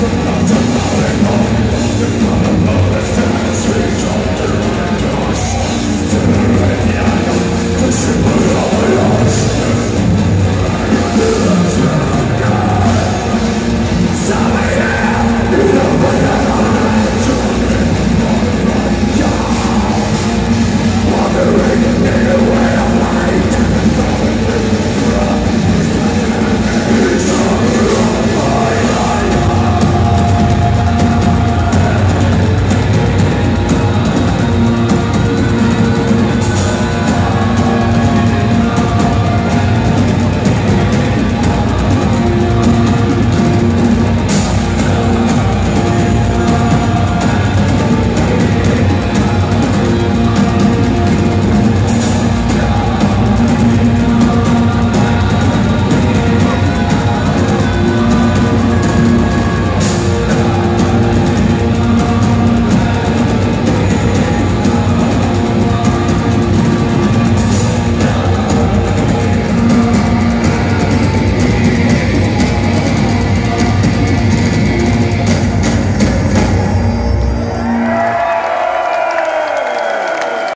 Don't know, don't